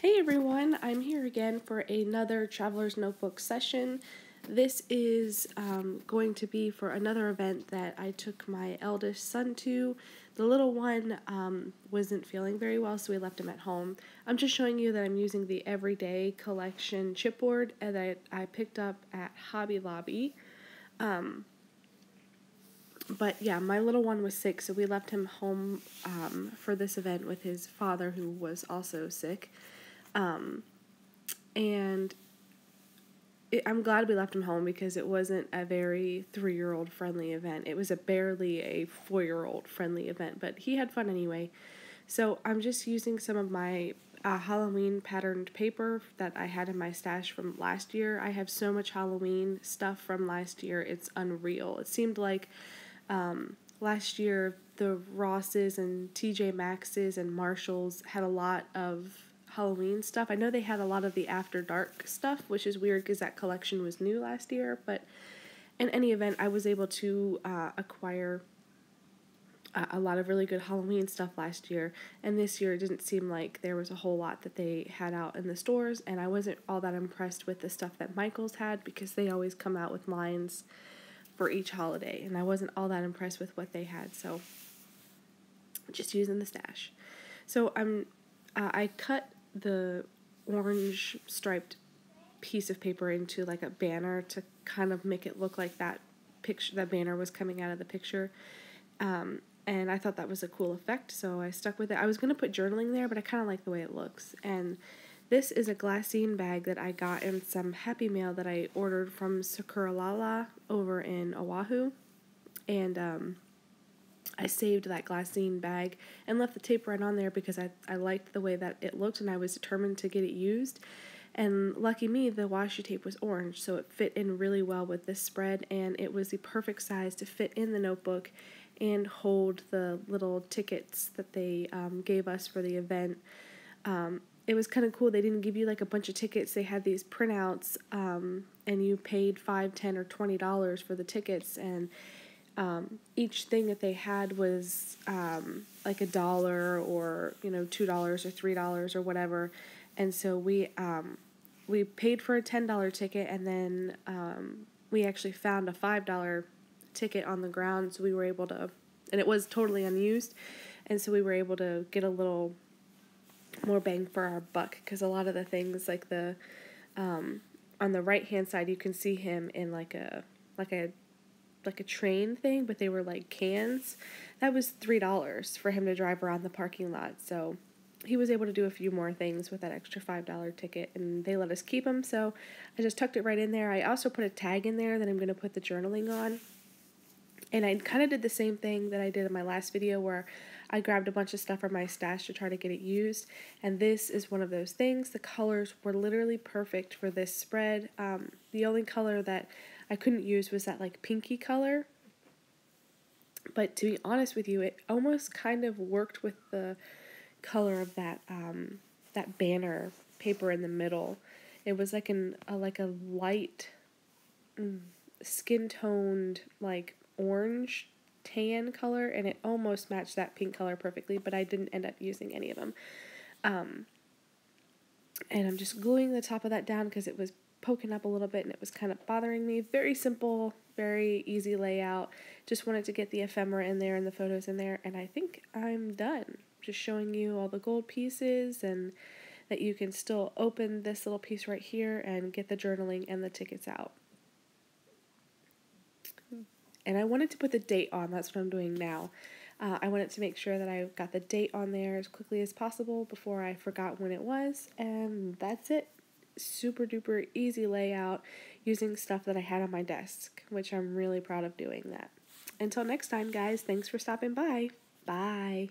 Hey everyone, I'm here again for another Traveler's Notebook session. This is um, going to be for another event that I took my eldest son to. The little one um, wasn't feeling very well, so we left him at home. I'm just showing you that I'm using the Everyday Collection chipboard that I picked up at Hobby Lobby. Um, but yeah, my little one was sick, so we left him home um, for this event with his father, who was also sick. Um, and it, I'm glad we left him home because it wasn't a very three year old friendly event. It was a barely a four year old friendly event, but he had fun anyway. So I'm just using some of my uh, Halloween patterned paper that I had in my stash from last year. I have so much Halloween stuff from last year, it's unreal. It seemed like um, last year the Rosses and TJ Maxx's and Marshalls had a lot of Halloween stuff. I know they had a lot of the After Dark stuff, which is weird because that collection was new last year. But in any event, I was able to uh, acquire uh, a lot of really good Halloween stuff last year. And this year, it didn't seem like there was a whole lot that they had out in the stores. And I wasn't all that impressed with the stuff that Michaels had because they always come out with lines for each holiday. And I wasn't all that impressed with what they had. So just using the stash. So I'm uh, I cut the orange striped piece of paper into like a banner to kind of make it look like that picture that banner was coming out of the picture. Um, and i thought that was a cool effect so i stuck with it. I was going to put journaling there but i kind of like the way it looks. And this is a glassine bag that i got in some happy mail that i ordered from Sakuralala over in oahu. And um, I saved that glassine bag and left the tape right on there because I, I liked the way that it looked and I was determined to get it used. And lucky me, the washi tape was orange, so it fit in really well with this spread and it was the perfect size to fit in the notebook and hold the little tickets that they um, gave us for the event. Um, it was kind of cool. They didn't give you like a bunch of tickets. They had these printouts, um, and you paid five, ten, or twenty dollars for the tickets, and um, each thing that they had was um, like a dollar or you know two dollars or three dollars or whatever, and so we um, we paid for a ten dollar ticket and then um, we actually found a five dollar ticket on the ground, so we were able to, and it was totally unused, and so we were able to get a little more bang for our buck because a lot of the things like the um, on the right hand side you can see him in like a like a like a train thing, but they were like cans. That was three dollars for him to drive around the parking lot. So he was able to do a few more things with that extra five dollar ticket, and they let us keep them. So I just tucked it right in there. I also put a tag in there that I'm gonna put the journaling on. And I kind of did the same thing that I did in my last video where I grabbed a bunch of stuff from my stash to try to get it used. And this is one of those things. The colors were literally perfect for this spread. Um, the only color that I couldn't use was that like pinky color. But to be honest with you, it almost kind of worked with the color of that um, that banner paper in the middle. It was like an a, like a light mm, skin toned like orange tan color and it almost matched that pink color perfectly, but I didn't end up using any of them. Um, and I'm just gluing the top of that down because it was poking up a little bit and it was kind of bothering me. Very simple, very easy layout. Just wanted to get the ephemera in there and the photos in there, and I think I'm done. Just showing you all the gold pieces and that you can still open this little piece right here and get the journaling and the tickets out. And I wanted to put the date on, that's what I'm doing now. Uh, I wanted to make sure that I got the date on there as quickly as possible before I forgot when it was, and that's it super duper easy layout using stuff that I had on my desk, which I'm really proud of doing that. Until next time, guys, thanks for stopping by. Bye.